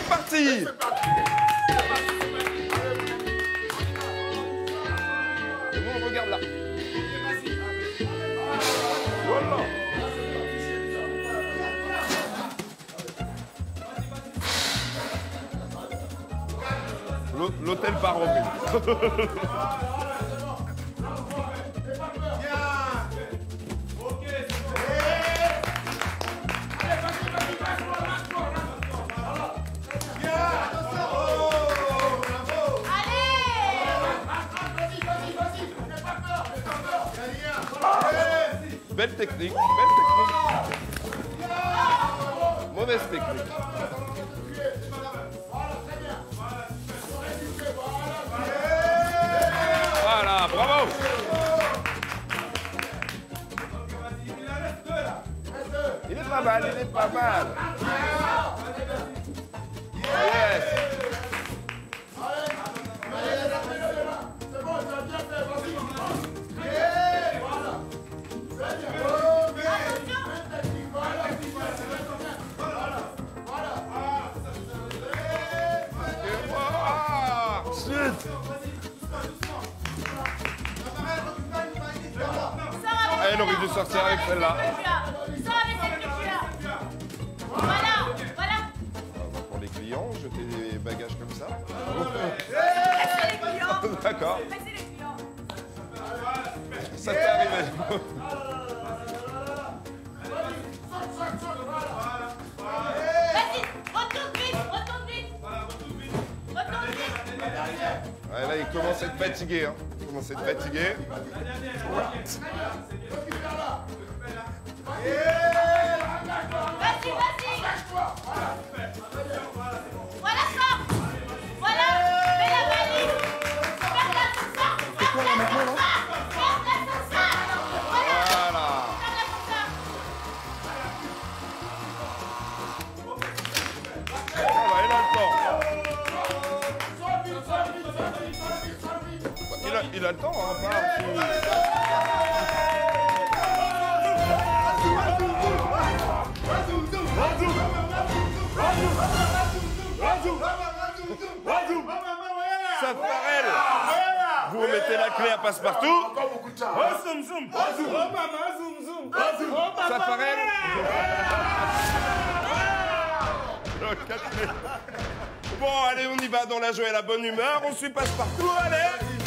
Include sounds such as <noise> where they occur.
c'est parti regarde là. L'hôtel Paromé. <laughs> Belle technique, belle technique. Mauvaise technique. Voilà, bravo. Il est pas mal, il est pas mal. Yes. Ah, elle aurait dû sortir avec celle-là. Voilà, voilà. Pour les clients, jeter des bagages comme ça. <laughs> D'accord. Ça t'est arrivé. <laughs> Ouais, là, il commence à être fatigué. Hein. Il commence à être fatigué. Vas-y, A, le temps, hein, Vous remettez la clé à passe-partout. Bon, allez, on y va dans la joie et la bonne humeur. On suit passe-partout, allez